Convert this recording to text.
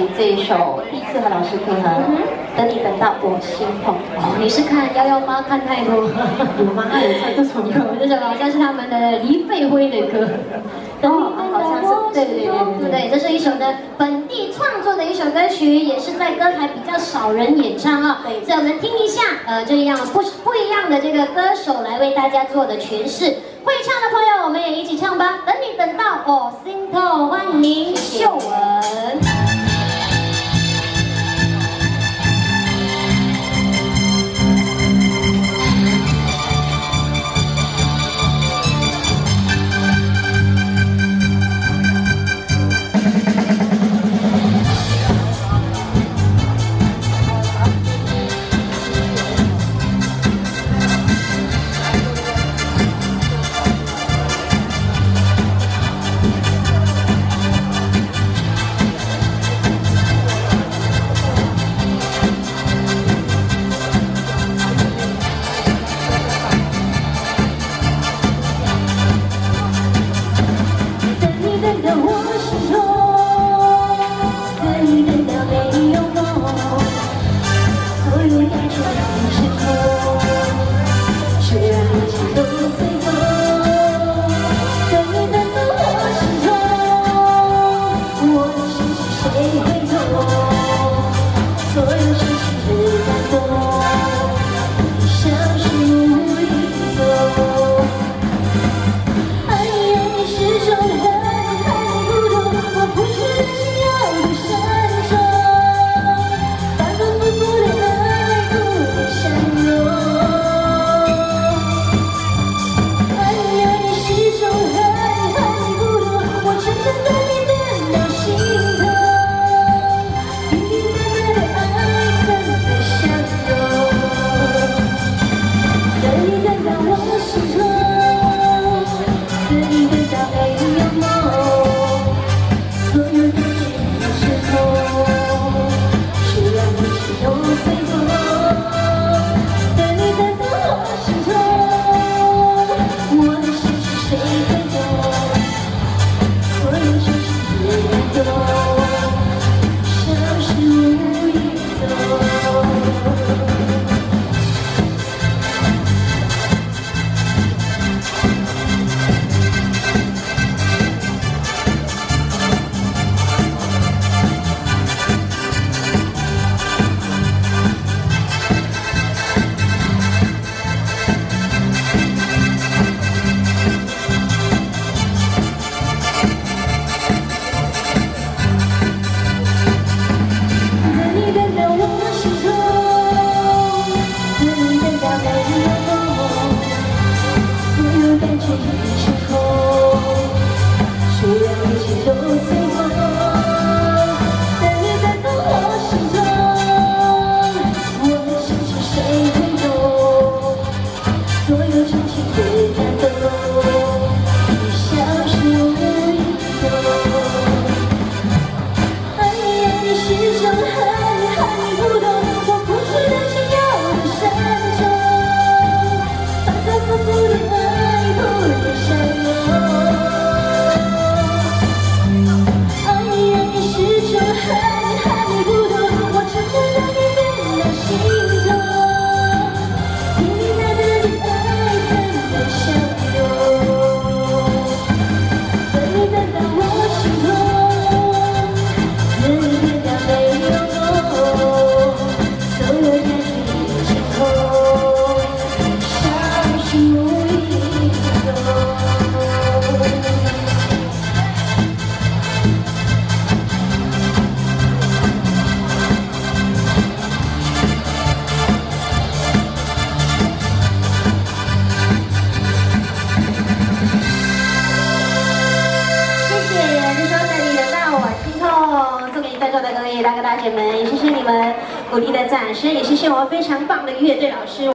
曲这一首，第一次和老师配合，等你等到我心痛。哦，你是看幺幺妈看太多，有吗？有唱这首歌？这首好像是他们的黎费辉的歌。哦，好像是，对对对对对，这是一首呢本地创作的一首歌曲，也是在歌台比较少人演唱啊。对，所以我们听一下，呃，这样不不一样的这个歌手来为大家做的诠释。会唱的朋友，我们也一起唱吧。等你等到我心痛，欢迎秀文。在座的各位大哥大姐们，也谢谢你们鼓励的掌声，也谢谢我们非常棒的乐队老师。